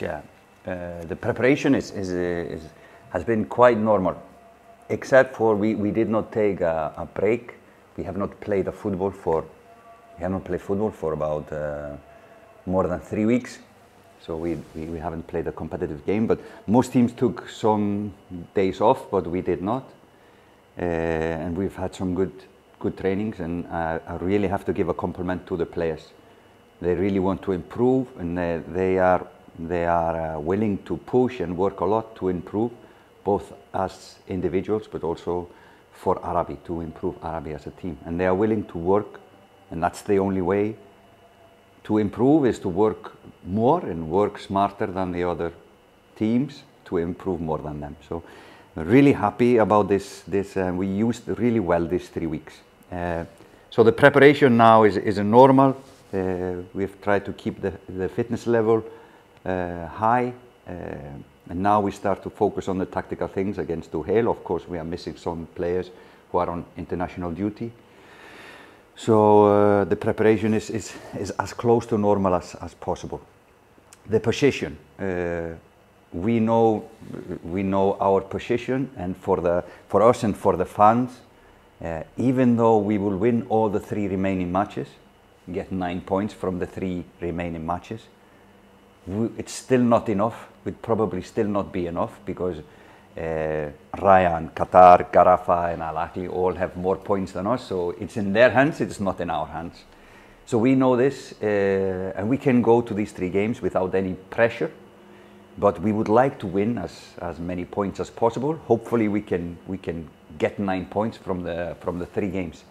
Yeah, uh, the preparation is, is, is, has been quite normal, except for we, we did not take a, a break. We have not played a football for we have not played football for about uh, more than three weeks. So we, we, we, haven't played a competitive game, but most teams took some days off, but we did not. Uh, and we've had some good good trainings, and I really have to give a compliment to the players. They really want to improve, and they, they are they are uh, willing to push and work a lot to improve, both as individuals, but also for Arabi to improve Arabi as a team. And they are willing to work, and that's the only way to improve is to work more and work smarter than the other teams to improve more than them. So really happy about this. This uh, we used really well these three weeks. Uh, so the preparation now is, is a normal. Uh, we've tried to keep the, the fitness level high. Uh, and now we start to focus on the tactical things against Duhail. Of course, we are missing some players who are on international duty. So uh, the preparation is, is, is as close to normal as, as possible. The position, uh, we know we know our position, and for the for us and for the fans, uh, even though we will win all the three remaining matches, get nine points from the three remaining matches, it's still not enough. Would probably still not be enough because uh, Rayyan, Qatar, Gharafa, and Al Ahli all have more points than us. So it's in their hands, it's not in our hands. So we know this, uh, and we can go to these three games without any pressure. But we would like to win as, as many points as possible. Hopefully, we can we can get nine points from the from the three games.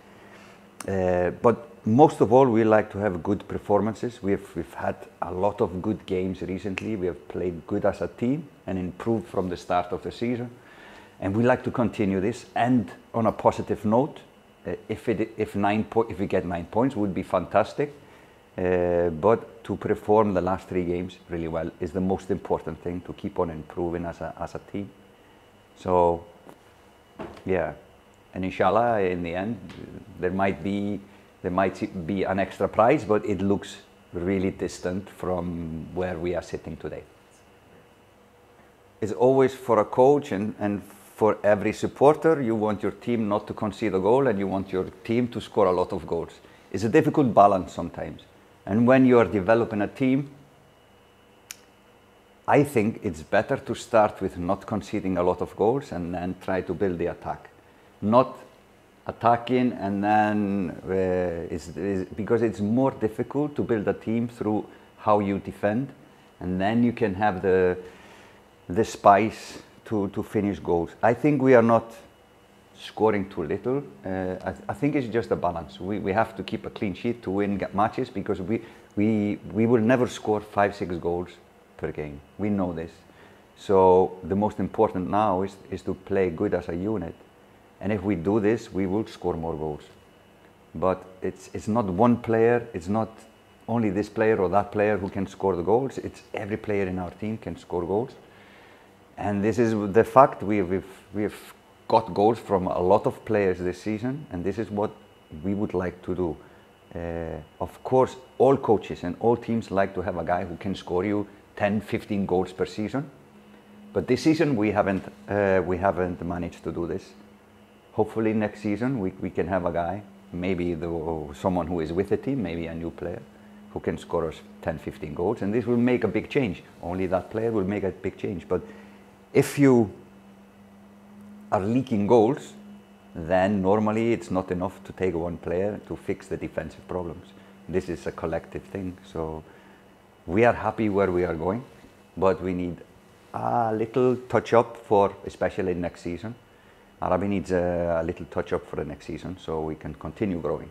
Uh, but most of all, we like to have good performances. We've, we've had a lot of good games recently. We have played good as a team and improved from the start of the season. And we like to continue this. And on a positive note, uh, if, it, if, nine if we get nine points, would be fantastic. Uh, but to perform the last three games really well is the most important thing to keep on improving as a, as a team. So, yeah. And inshallah, in the end, there might be there might be an extra prize, but it looks really distant from where we are sitting today. It's always for a coach and, and for every supporter, you want your team not to concede a goal and you want your team to score a lot of goals. It's a difficult balance sometimes. And when you are developing a team, I think it's better to start with not conceding a lot of goals and then try to build the attack. Not attacking and then uh, it's, it's, because it's more difficult to build a team through how you defend and then you can have the the spice to, to finish goals. I think we are not scoring too little. Uh, I, I, think it's just a balance. We, we have to keep a clean sheet to win matches because we, we, we will never score five, six goals per game. We know this. So the most important now is, is to play good as a unit and if we do this, we will score more goals. But it's, it's not one player, it's not only this player or that player who can score the goals. It's every player in our team can score goals. And this is the fact we, we've, we've got goals from a lot of players this season, and this is what we would like to do. Uh, of course, all coaches and all teams like to have a guy who can score you 10, 15 goals per season. But this season we haven't, uh, we haven't managed to do this hopefully next season we, we can have a guy, maybe the, someone who is with the team, maybe a new player, who can score us 10, 15 goals, and this will make a big change. Only that player will make a big change. But if you are leaking goals, then normally it's not enough to take one player to fix the defensive problems. This is a collective thing. So we are happy where we are going, but we need a little touch up for especially next season. Arabi needs a, a little touch up for the next season so we can continue growing.